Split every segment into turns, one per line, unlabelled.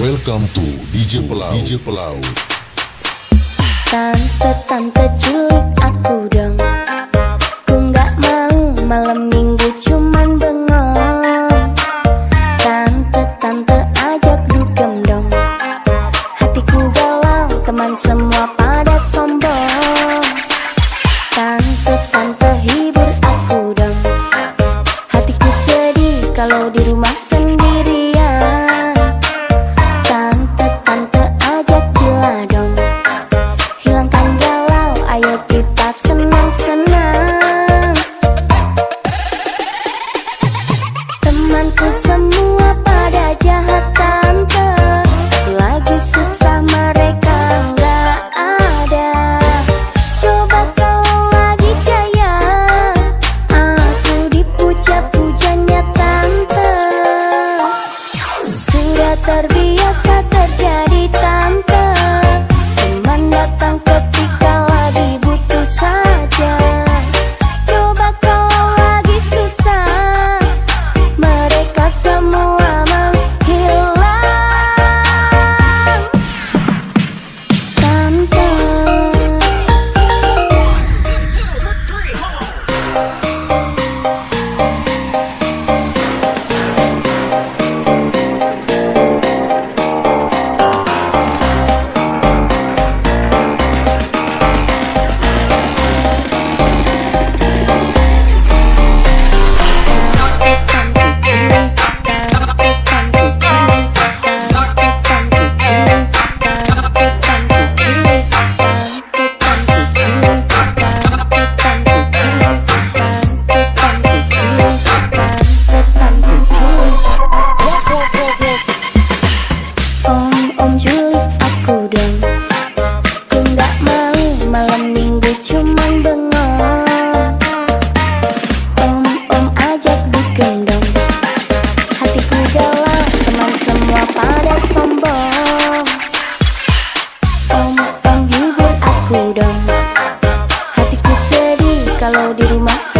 Welcome to DJ Pelau. DJ Pelau.
Tante tante culik aku dong. Ku nggak mau malam minggu cuman bengong. Tante tante ajak dugem dong. Hatiku galau teman semua pada sombong. Tante tante hibur aku dong. Hatiku sedih kalau di rumah love. kalau di rumah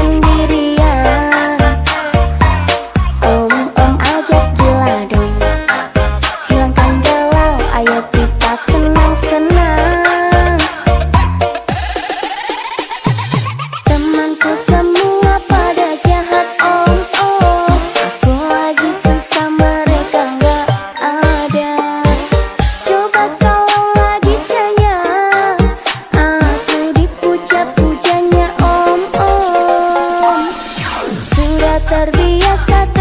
Let's go.